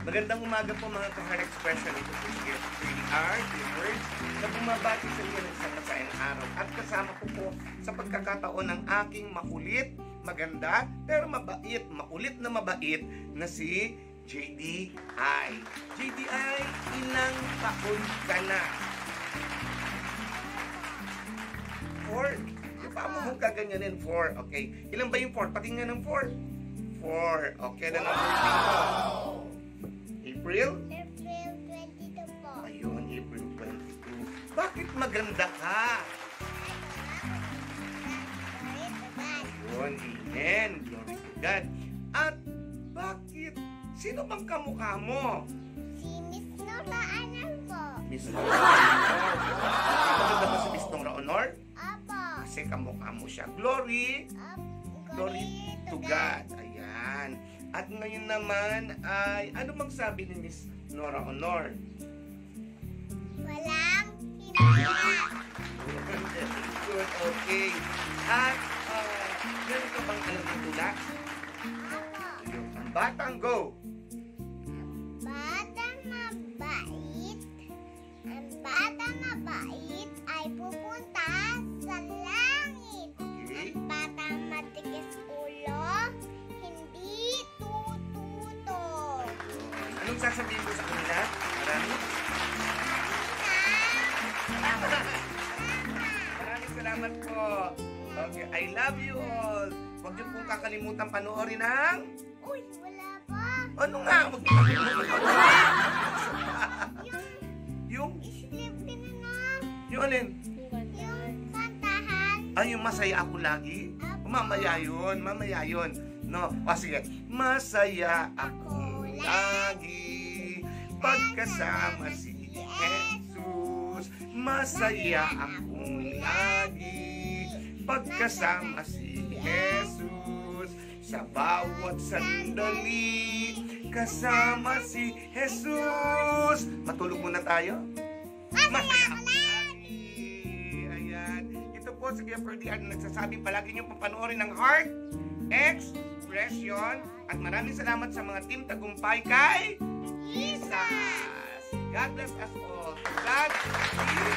Magandang umaga po mga ka-heart expression. Ito po si Pretty Art, words na bumabati sa inyo ng isang masayang araw. At kasama ko po sa pagkakataon ng aking makulit, maganda, pero mabait, makulit na mabait na si JDI. JDI, ilang taon ka na? Four. Paano mo gaganyanin? Four. Okay. Ilan ba yung four? Pakinggan ng four. Four. Okay, na number mo. April? April 22 po. Ayun, April 22. Bakit maganda ka? Glory. Ayun, amen. Glory to God. At bakit? Sino bang kamukha mo? Si Miss Nora Anan po. Miss Nora Honor. Maganda ba si Miss Nora Honor? Apo. Kasi kamukha mo siya. Glory. Up. Glory to God. Ayan. At ngayon naman ay, ano bang sabi ni Miss Nora Honor? Walang hinala. Good, okay. At, uh, meron ka bang alam ng tula? Ang batang go. Batang mabait. Ang batang mabait Anong sasabihin mo sa kanila? Marami? Maraming salamat po. Okay, I love you all. Huwag niyo pong kakalimutan panoorin ang... Uy, wala pa. Ano nga? Huwag niyo kakalimutan. Yung Yung... alin? Yung kantahan. Ay, yung masaya ako lagi? Mamaya yun, mamaya yun. No, o sige. Masaya ako lagi pagkasama si Jesus. Masaya akong lagi pagkasama si Jesus. Sa bawat sandali, kasama si Jesus. Matulog muna tayo. Masaya ako po si Kuya Ferdy ang nagsasabing palagi niyong papanoorin ng Heart Expression. At maraming salamat sa mga team tagumpay kay Jesus. God bless us all. God is